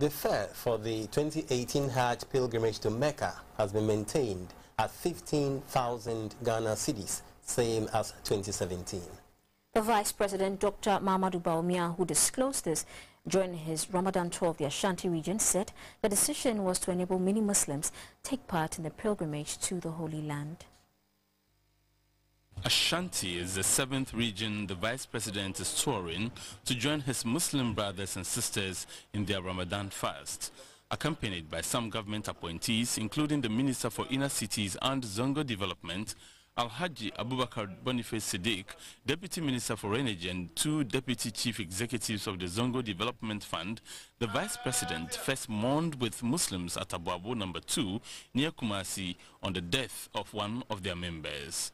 The fare for the 2018 Hajj pilgrimage to Mecca has been maintained at 15,000 Ghana cedis, same as 2017. The Vice President, Dr. Mahamudu Bawumia, who disclosed this during his Ramadan tour of the Ashanti region, said the decision was to enable many Muslims take part in the pilgrimage to the Holy Land. Ashanti is the seventh region the vice president is touring to join his Muslim brothers and sisters in their Ramadan fast. Accompanied by some government appointees, including the Minister for Inner Cities and Zongo Development, Alhaji Abubakar Boniface Siddiq, Deputy Minister for Energy and two Deputy Chief Executives of the Zongo Development Fund, the Vice President first mourned with Muslims at Aboabo number 2 near Kumasi on the death of one of their members.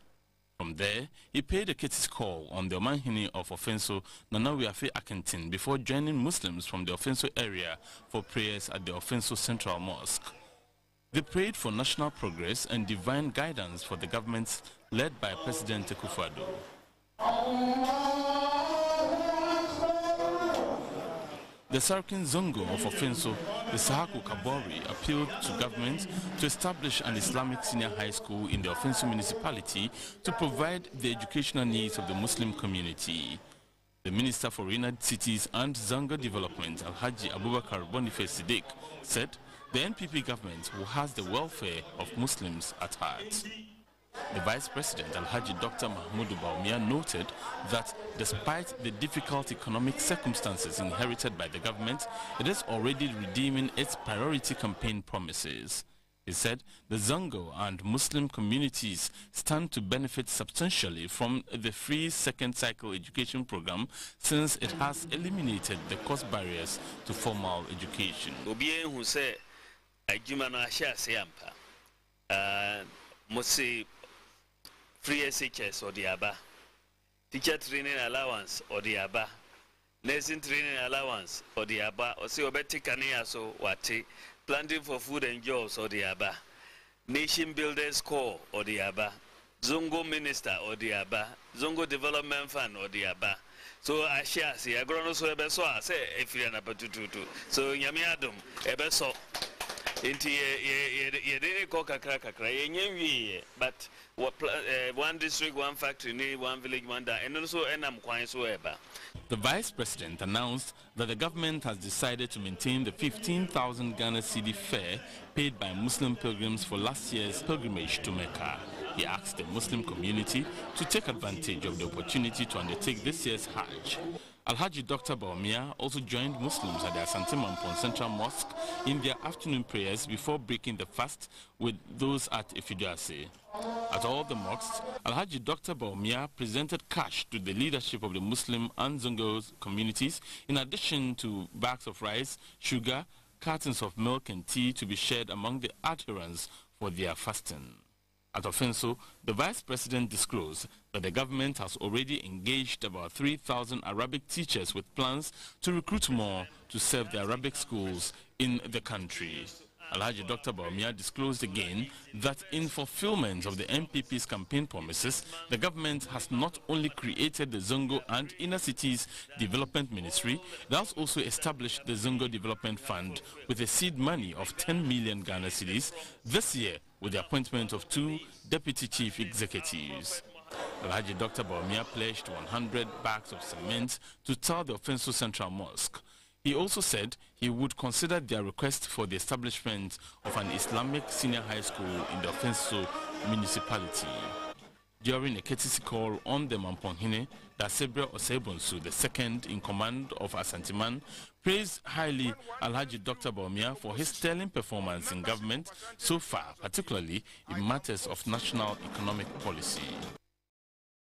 From there, he paid a courtesy call on the Omanhene of Offinso, Nanawiafe Akentin, before joining Muslims from the Offinso area for prayers at the Offinso Central Mosque. They prayed for national progress and divine guidance for the governments led by President Akufo-Addo. The Sarkin Zongo of Offinso, the Sahako Kabori, appealed to government to establish an Islamic senior high school in the Offinso municipality to provide the educational needs of the Muslim community. The Minister for Inner Cities and Zongo Development, Alhaji Abubakar Boniface Siddiq, said the NPP government who has the welfare of Muslims at heart. The Vice President, Alhaji Dr. Mahamudu Bawumia, noted that despite the difficult economic circumstances inherited by the government, it is already redeeming its priority campaign promises. He said the Zongo and Muslim communities stand to benefit substantially from the free second cycle education program since it has eliminated the cost barriers to formal education. Free SHS or the teacher training allowance or the ABA, nursing training allowance or the ABA, or see obeti kania so wati, planting for food and jobs or the ABA, nation builders corps or the ABA, Zongo minister or the ABA, Zongo development fund or the. So I share see agrono so ebe so say if you na patututu. So nyame adom ebe kakra kakra but uh, one district, one factory, one village, one da, kwan so. The vice president announced that the government has decided to maintain the 15,000 Ghana cedi fare paid by Muslim pilgrims for last year's pilgrimage to Mecca. He asked the Muslim community to take advantage of the opportunity to undertake this year's Hajj. Alhaji Dr. Bawumia also joined Muslims at the Asante Mampong Central Mosque in their afternoon prayers before breaking the fast with those at Effiduase. At all the mosques, Alhaji Dr. Bawumia presented cash to the leadership of the Muslim and Zongo communities in addition to bags of rice, sugar, cartons of milk and tea to be shared among the adherents for their fasting. At Offinso, the vice president disclosed that the government has already engaged about 3,000 Arabic teachers with plans to recruit more to serve the Arabic schools in the country. Alhaji Dr. Bawumia disclosed again that in fulfillment of the NPP's campaign promises, the government has not only created the Zongo and Inner Cities Development Ministry, it has also established the Zongo Development Fund with a seed money of 10 million Ghana cedis this year with the appointment of two deputy chief executives. Alhaji Dr. Bawumia pledged 100 bags of cement to tar the Offinso Central Mosque. He also said he would consider their request for the establishment of an Islamic senior high school in the Offinso municipality. During a courtesy call on the Mamponghene, Dasebre Osebonsu, the second in command of Asanteman, praised highly Alhaji Dr. Bawumia for his sterling performance in government so far, particularly in matters of national economic policy.